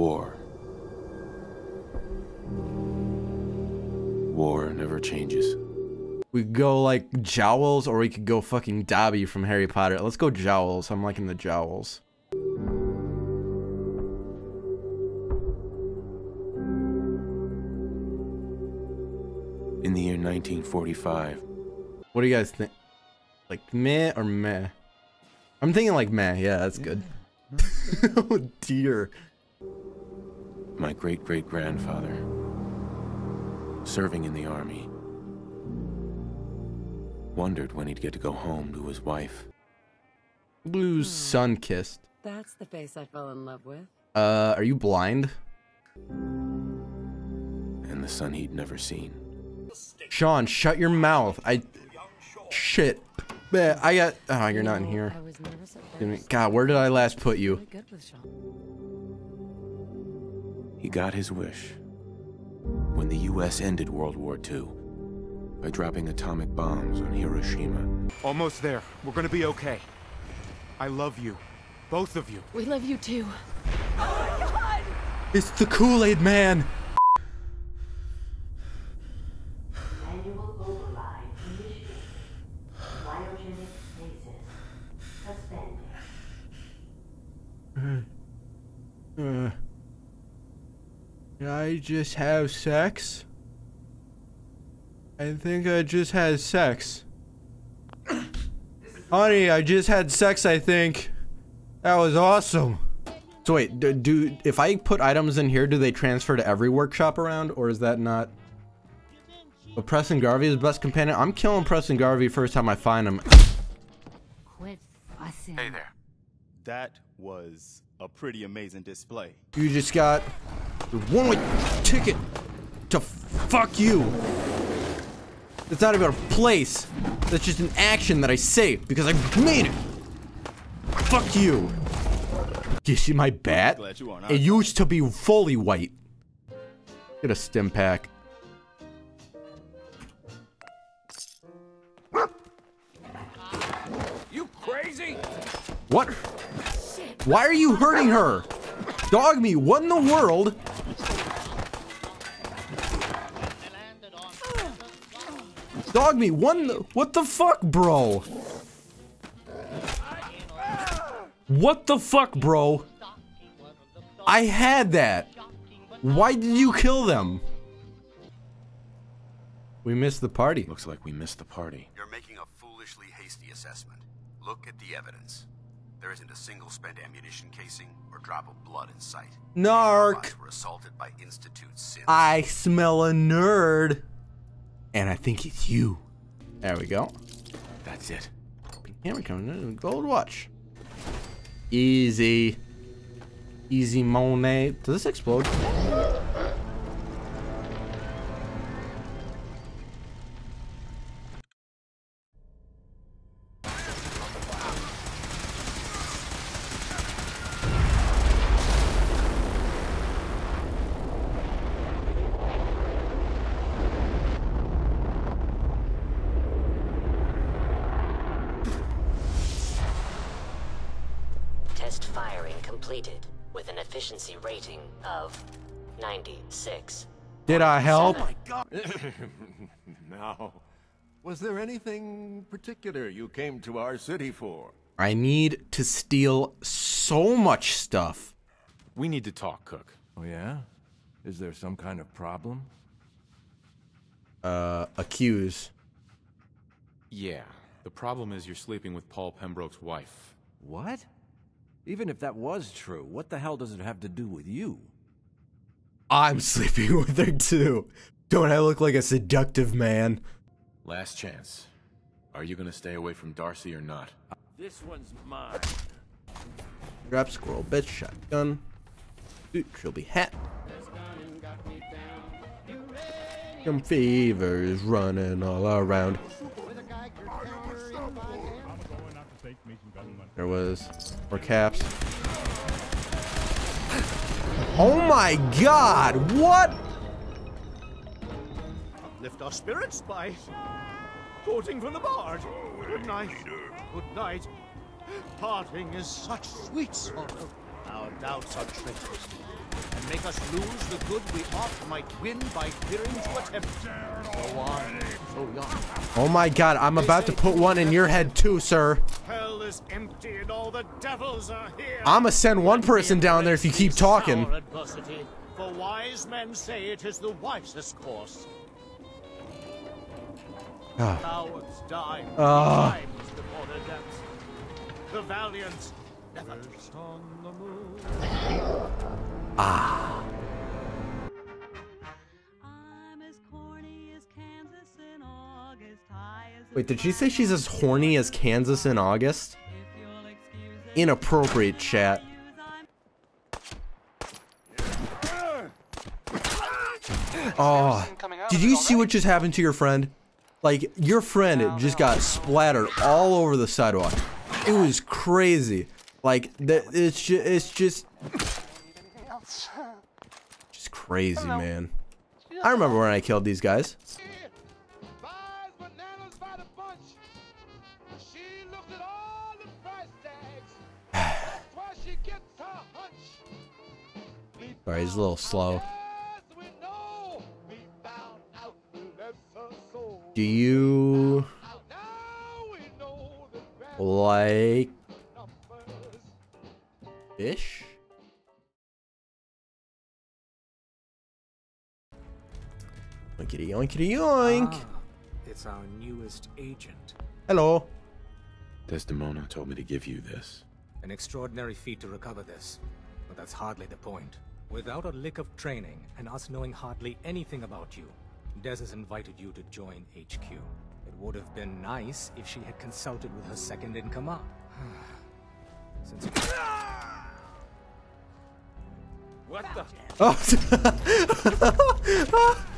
War. War never changes. We could go like Jowls or we could go fucking Dobby from Harry Potter. Let's go Jowls. I'm liking the Jowls. In the year 1945, What do you guys think? Like meh or meh? I'm thinking like meh. Yeah, that's good. oh dear. My great great grandfather, serving in the army, wondered when he'd get to go home to his wife. Blue's sun kissed. That's the face I fell in love with. Uh, are you blind? and the sun he'd never seen. Shaun, shut your mouth. I. Shit. Bleh, I got. Oh, you're not in here. I was nervous at Give me- first. God, where did I last put you? He got his wish when the U.S. ended World War II by dropping atomic bombs on Hiroshima. Almost there. We're gonna be okay. I love you. Both of you. We love you too. Oh my god! It's the Kool Aid Man. I just have sex? I think I just had sex. Honey, I just had sex, I think. That was awesome. So wait, do, do if I put items in here, do they transfer to every workshop around, or is that not? But Preston Garvey is best companion. I'm killing Preston Garvey first time I find him. Quit fussing. Hey there. That was a pretty amazing display. You just got the one-way ticket to fuck you. It's not even a place. That's just an action that I saved because I made it. Fuck you. Do you see my bat? Glad you. It used to be fully white. Get a Stimpak. You crazy? What? Why are you hurting her? Dogmeat, what in the world? Dogmeat, what in the, what the fuck, bro? What the fuck, bro? I had that. Why did you kill them? We missed the party. Looks like we missed the party. You're making a foolishly hasty assessment. Look at the evidence. There isn't a single spent ammunition casing or drop of blood in sight. These Narc. were assaulted by Institute I smell a nerd. And I think it's you. There we go. That's it. Camera coming in. Gold watch. Easy. Easy Monet. Does this explode? Firing completed with an efficiency rating of 96. Did I help? Now, was there anything particular you came to our city for? I need to steal so much stuff. We need to talk, Cooke. Oh, yeah? Is there some kind of problem? Uh, accuse. Yeah. The problem is you're sleeping with Paul Pembroke's wife. What? Even if that was true, what the hell does it have to do with you? I'm sleeping with her too. Don't I look like a seductive man? Last chance. Are you gonna stay away from Darcy or not? This one's mine. Grab squirrel, bitch, shotgun. Dude, she'll be hat. Some fevers running all around. There was more caps. Oh my god, what? Lift our spirits by quoting from the bard. Good night. Good night. Parting is such sweet sorrow. Our doubts are treacherous, and make us lose the good we oft might win by fearing to attempt. So on, so young. Oh my god, I'm about to put one in your head too, sir. Hell is empty and all the devils are here. I'ma send one person down there if you keep talking. Adversity, for wise men say it is the wisest course. Ah. Cowards die Ah. times before their deaths. The valiant never on the moon. Ah. Wait, did she say she's as horny as Kansas in August? Inappropriate chat. Oh, did you see what just happened to your friend? Like, your friend just got splattered all over the sidewalk. It was crazy. Like, that it's just, it's just, just crazy, man. I remember when I killed these guys. Sorry, he's a little slow. Do you like fish? Yoinkity yoinkity yoink. Ah, it's our newest agent. Hello. Desdemona told me to give you this. An extraordinary feat to recover this. But that's hardly the point. Without a lick of training, and us knowing hardly anything about you, Des has invited you to join HQ. It would have been nice if she had consulted with her second in command. Since What the? Oh.